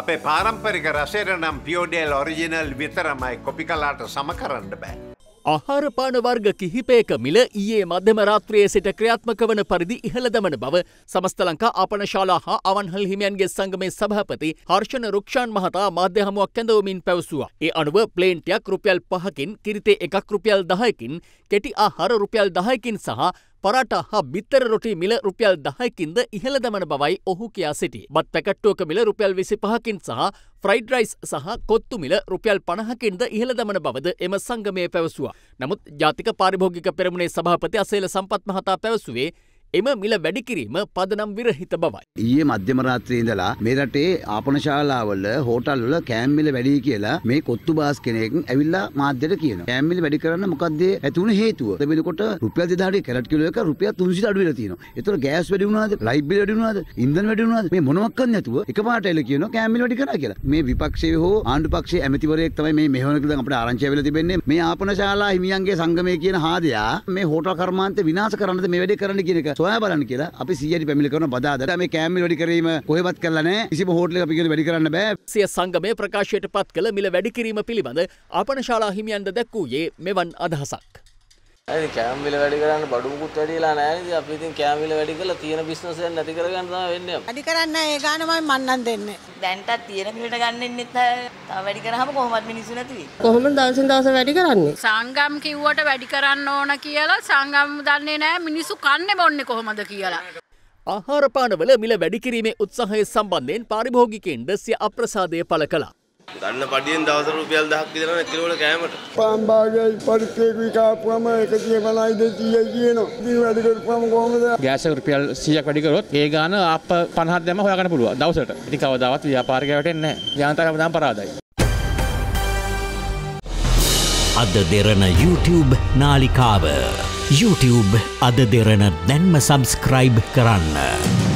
අපේ පාරම්පරික රසයට නම් පියෝඩේල් ඔරිජිනල් විතරමයි කොපි කලාට සම කරන්න බෑ. ආහාරපාන වර්ග කිහිපයක මිල ඊයේ මධ්‍යම රාත්‍රයේ සිට ක්‍රියාත්මක වන පරිදි ඉහළ දමන බව සමස්ත ලංකා ආපනශාලා හා අවන්හල් හිමියන්ගේ සංගමේ සභහපති හර්ෂණ රුක්ෂාන් මහතා මාධ්‍ය හමුවක් කැඳවමින් පැවසුවා. ඒ අනුව ප්ලේන්ටයක් රුපියල් පහකින් කිරිතේ එකක් රුපියල් දහයකින් කෙටි ආහාර රුපියල් දහයකින් සහ පරට හා බිත්තර රොටි මිල රුපියල් දහයකින්ද ඉහළ දමන බවයි ඔහු කියා සිටි. බත් පැකට්ටුවක මිල රුපියල් විසි පහකින් සහ ෆ්‍රයිඩ් රයිස් සහ කොත්තු මිල රුපියල් පණහකින්ද ඉහළ දමන බවද එම සංගමය පැවසුවා. නමුත් ජාතික පාරිභෝගික පෙරමුණේ සභාපති අසේල සම්පත් මහතා පැවසුවේ එම මිල වැඩිකිරීම පදනම් විරහිත බවයි. ඊයේ මධ්‍යම රාත්‍රියේ ඉඳලා මේ රටේ ආපනශාලාවල හෝටල්වල කෑම් මිල වැඩි කියලා මේ කොත්තු බාස් කෙනෙක් ඇවිල්ලා මාධ්‍යට කියනවා. කෑම් මිල වැඩි කරන්න මොකද්ද ඇති වුණ හේතුව? ඒ වෙනකොට රුපියල් 2000 කැරට් කිලෝ එක රුපියල් 300 අඩු වෙලා තියෙනවා. ඒතර ගෑස් වැඩි වුණාද? ලයිට් බිල් වැඩි වුණාද? ඉන්ධන වැඩි වුණාද? මේ මොනවත් නැතුව එකපාරට එල කියනවා කෑම් මිල වැඩි කරා කියලා. මේ විපක්ෂයේ හෝ ආණ්ඩු පක්ෂයේ ඇමතිවරයෙක් තමයි මේ මෙහෙවන කියලා අපිට ආරංචි වෙලා තිබෙන්නේ. මේ ආපනශාලා හිමියන්ගේ සංගමය කියන හාදයා මේ හෝටල් කර්මාන්තේ විනාශ කරන්නද මේ වැඩේ කරන්න කියන එක සොයා බලන්න කියලා අපි 100ට පැමිණිලි කරන බදාදට මේ කෑම් මිල වැඩි කිරීම කොහෙවත් කරලා නැහැ. කිසිම හෝටලයක අපි කියලා වැඩි කරන්න බෑ. සිය සංගමය ප්‍රකාශයට පත් කළ මිල වැඩිකිරීම පිළිබඳ ආපනශාලා හිමියන්ද දැක්වූයේ මෙවන් අදහසක්. ඇයි කෑම්විල වැඩි කරන්න බඩුමුකුත් වැඩිලා නැහැ නේද අපි ඉතින් කෑම්විල වැඩි කරලා තියෙන බිස්නස් එක නැති කරගන්න තමයි වෙන්නේ වැඩි කරන්න ඒ ගානමයි මන්නන් දෙන්නේ දැන්ටත් තියෙන පිළිට ගන්නෙන්නෙත් තව වැඩි කරාම කොහොමත් මිනිස්සු නැති වෙයි. කොහොමද දවසින් දවස වැඩි කරන්නේ? සංගම් කිව්වට වැඩි කරන්න ඕන කියලා සංගම් දන්නේ නැහැ මිනිස්සු කන්නේ බොන්නේ කොහොමද කියලා. ආහාරපානවල මිල වැඩිකිරීමේ උත්සාහය සම්බන්ධයෙන් පාරිභෝගිකයින් දස්ය අප්‍රසාදය පළ කළා. ගන්න පඩියෙන් දවස රුපියල් 10ක් විතර නේ කිලෝවල කෑමට. පාම්බාගේ පරිච්ඡේදය කාපුවම 150යි 200යි කියනවා. ඉතින් වැඩි කරපුවම කොහොමද? ගෑස් එක රුපියල් 100ක් වැඩි කරොත් ඒ ගාන අප 50ක් දැම්ම හොයාගන්න පුළුවන් දවසට. ඉතින් කවදාවත් ව්‍යාපාරිකය වැටෙන්නේ නැහැ. ජනතාව හැමදාම පරාදයි. අද දෙරන YouTube නාලිකාව YouTube අද දෙරන දැන්ම සබස්ක්‍රයිබ් කරන්න.